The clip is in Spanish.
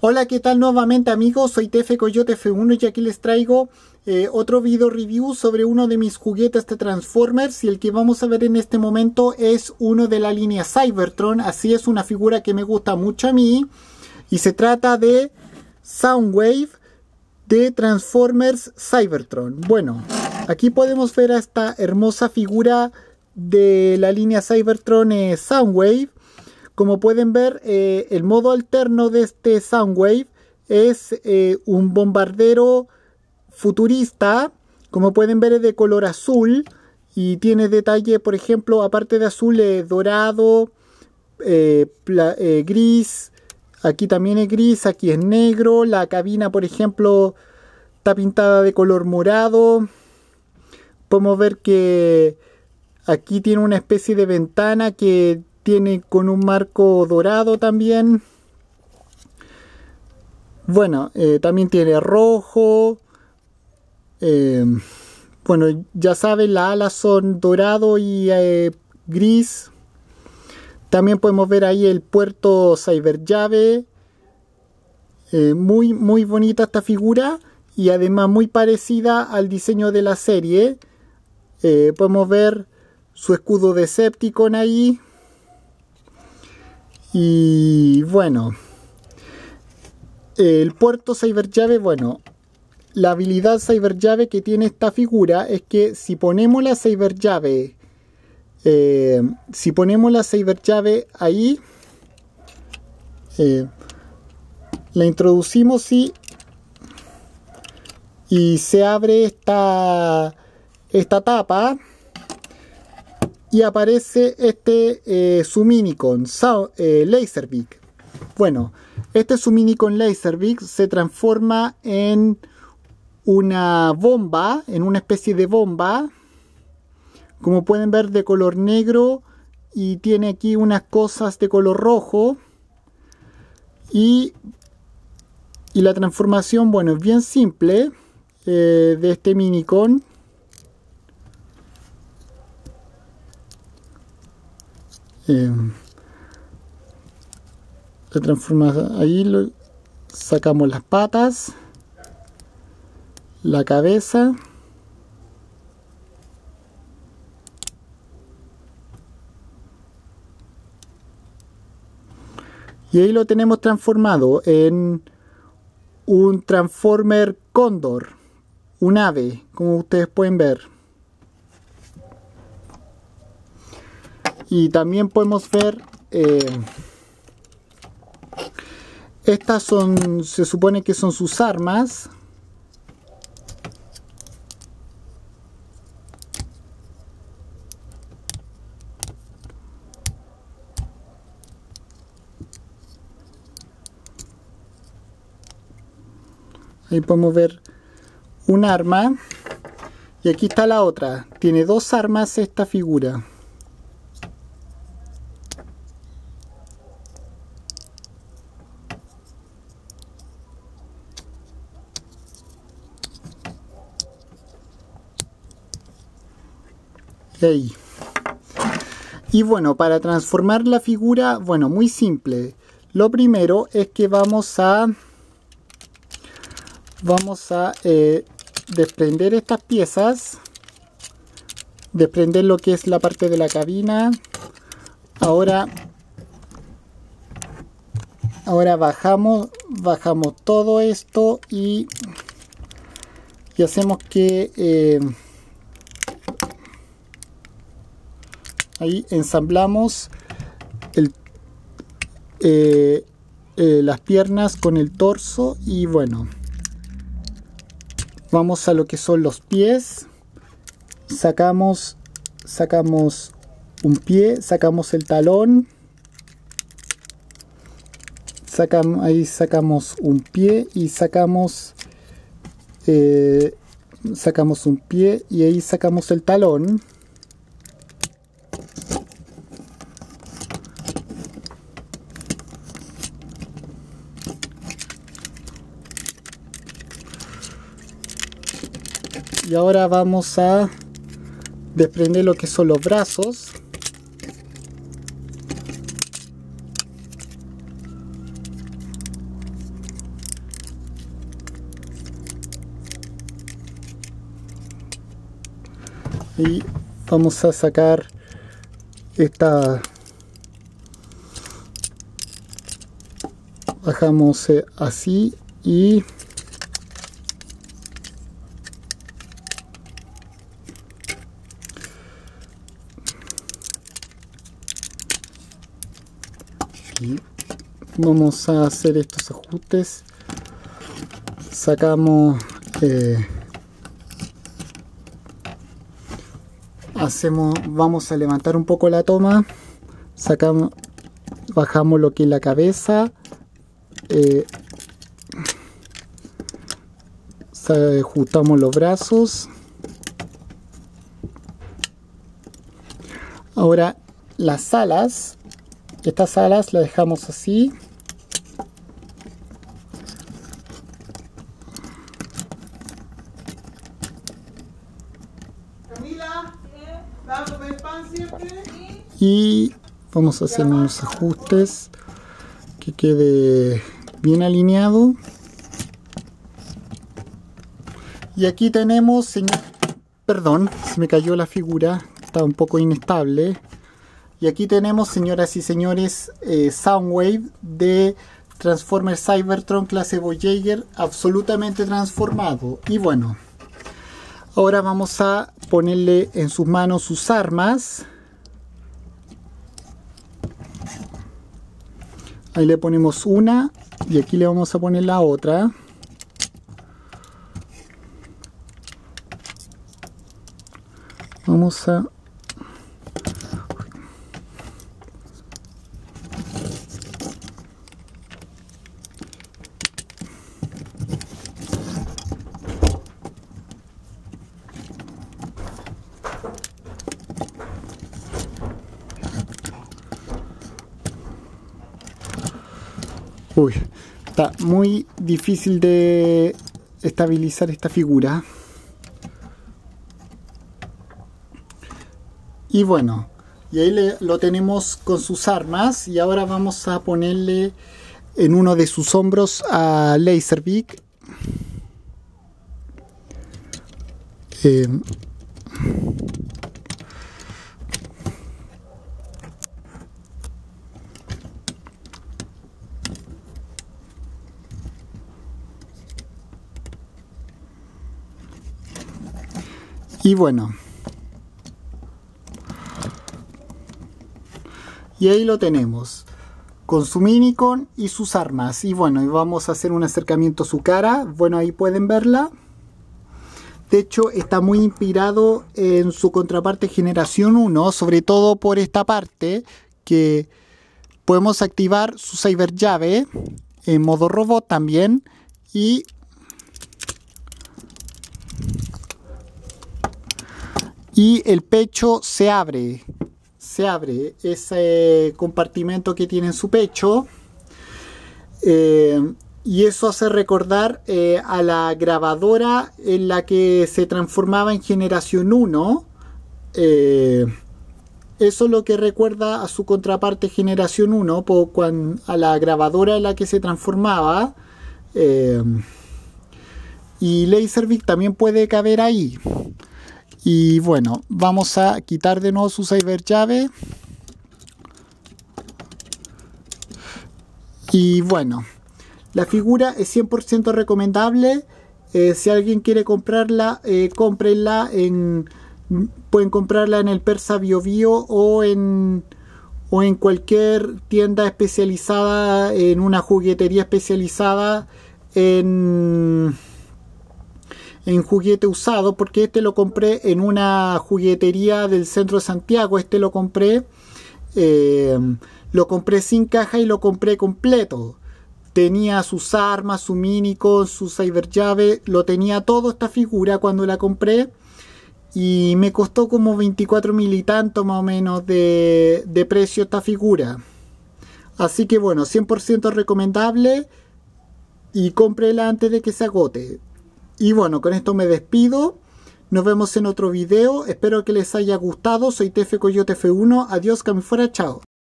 Hola, ¿qué tal nuevamente amigos? Soy TF Coyote F1 y aquí les traigo eh, otro video review sobre uno de mis juguetes de Transformers y el que vamos a ver en este momento es uno de la línea Cybertron, así es una figura que me gusta mucho a mí y se trata de Soundwave de Transformers Cybertron. Bueno, aquí podemos ver a esta hermosa figura de la línea Cybertron eh, Soundwave como pueden ver, eh, el modo alterno de este Soundwave es eh, un bombardero futurista. Como pueden ver es de color azul y tiene detalle, por ejemplo, aparte de azul, eh, dorado, gris. Aquí también es gris, aquí es negro. La cabina, por ejemplo, está pintada de color morado. Podemos ver que aquí tiene una especie de ventana que tiene con un marco dorado también. Bueno, eh, también tiene rojo. Eh, bueno, ya saben, las alas son dorado y eh, gris. También podemos ver ahí el puerto Cyber Llave. muy, muy bonita esta figura y además muy parecida al diseño de la serie. podemos ver su escudo de Decepticon ahí. Y bueno, el puerto Cyberllave, bueno, la habilidad Cyberllave que tiene esta figura es que si ponemos la Cyberllave, eh, si ponemos la Cyberllave ahí, eh, la introducimos y, y se abre esta, esta tapa y aparece este eh, Suminicon eh, Laserbeak. Bueno, este Suminicon Laserbeak se transforma en una bomba, en una especie de bomba, como pueden ver de color negro y tiene aquí unas cosas de color rojo y, la transformación, bueno, es bien simple eh, de este minicon eh, transforma ahí lo, sacamos las patas la cabeza y ahí lo tenemos transformado en un transformer cóndor un ave como ustedes pueden ver y también podemos ver eh, estas son se supone que son sus armas. Ahí podemos ver un arma. Y aquí está la otra. Tiene dos armas esta figura Y bueno, para transformar la figura, bueno, muy simple. Lo primero es que vamos a vamos a eh, desprender estas piezas desprender lo que es la parte de la cabina ahora ahora bajamos bajamos todo esto y y hacemos que eh, ahí ensamblamos eh, eh, las piernas con el torso y bueno vamos a lo que son los pies. Sacamos sacamos un pie sacamos el talón. Sacamos ahí sacamos un pie y sacamos eh, sacamos un pie y ahí sacamos el talón y ahora vamos a desprender lo que son los brazos. Y vamos a sacar esta bajamos eh, así y vamos a hacer estos ajustes. Sacamos eh, hacemos vamos a levantar un poco la toma. Sacamos bajamos lo que es la cabeza. Eh, ajustamos los brazos. Ahora las alas estas alas las dejamos así y vamos a hacer unos ajustes que quede bien alineado. Y aquí tenemos perdón se me cayó la figura está un poco inestable. Y aquí tenemos señoras y señores eh, Soundwave de Transformer Cybertron clase Voyager absolutamente transformado. Y bueno ahora vamos a ponerle en sus manos sus armas ahí le ponemos una y aquí le vamos a poner la otra. Vamos a Uy, está muy difícil de estabilizar esta figura. Y bueno, y ahí lo tenemos con sus armas. Y ahora vamos a ponerle en uno de sus hombros a Laserbeak. Eh, Y bueno. Y ahí lo tenemos. Con su minicon y sus armas. Y bueno, y vamos a hacer un acercamiento a su cara. Bueno, ahí pueden verla. De hecho, está muy inspirado en su contraparte generación 1. Sobre todo por esta parte. Que podemos activar su cyber llave. En modo robot también. Y y el pecho se abre se abre ese compartimento que tiene en su pecho eh, y eso hace recordar eh, a la grabadora en la que se transformaba en generación 1 eh, eso es lo que recuerda a su contraparte generación 1 a la grabadora en la que se transformaba y Laserbeak también puede caber ahí y bueno, vamos a quitar de nuevo su cyber llave. Y bueno, la figura es 100% recomendable. Eh, si alguien quiere comprarla, eh, cómprenla en... Pueden comprarla en el Persa Bio Bio o en, o en cualquier tienda especializada, en una juguetería especializada en en juguete usado porque este lo compré en una juguetería del centro de Santiago. Este lo compré, eh, lo compré sin caja y lo compré completo. Tenía sus armas, su con su cyber llave, lo tenía todo esta figura cuando la compré. Y me costó como 24 mil y tanto más o menos de, de precio esta figura. Así que bueno, 100% recomendable y cómprela antes de que se agote. Y bueno, con esto me despido. Nos vemos en otro video. Espero que les haya gustado. Soy Tefe Coyote F1. Adiós, que. Chao.